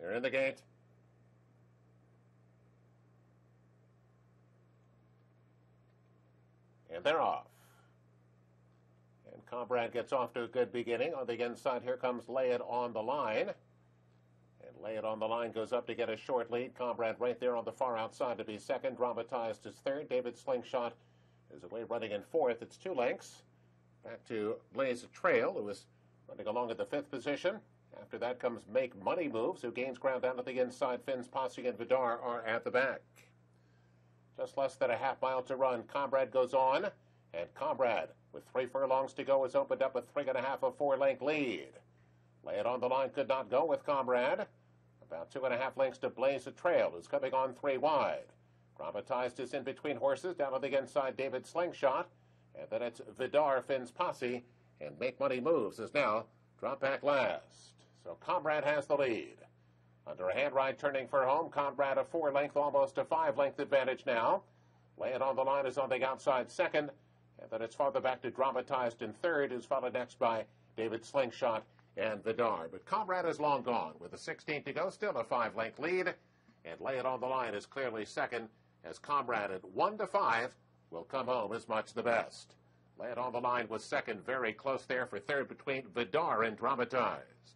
They're in the gate. And they're off. And Comrade gets off to a good beginning. On the inside, here comes Lay It on the line. And Lay It on the line goes up to get a short lead. Comrade right there on the far outside to be second. Dramatized is third. David Slingshot is away running in fourth. It's two lengths. Back to Blaze Trail, who is running along at the fifth position. After that comes Make Money Moves, who gains ground down to the inside. Finn's Posse and Vidar are at the back. Just less than a half mile to run. Comrade goes on, and Comrade, with three furlongs to go, has opened up a three and a half or four length lead. Lay it on the line could not go with Comrade. About two and a half lengths to Blaze a Trail, who's coming on three wide. Dramatized is in between horses, down on the inside, David Slingshot. And then it's Vidar Finn's Posse, and Make Money Moves is now drop back last. So Comrade has the lead. Under a hand ride turning for home, Comrade a four length, almost a five length advantage now. Lay it on the line is on the outside second, and then it's farther back to Dramatized in third, who's followed next by David Slingshot and Vidar. But Comrade is long gone with a 16 to go, still a five length lead, and Lay It on the line is clearly second as Comrade at one to five will come home as much the best. It on the line was second, very close there for third between Vidar and Dramatized.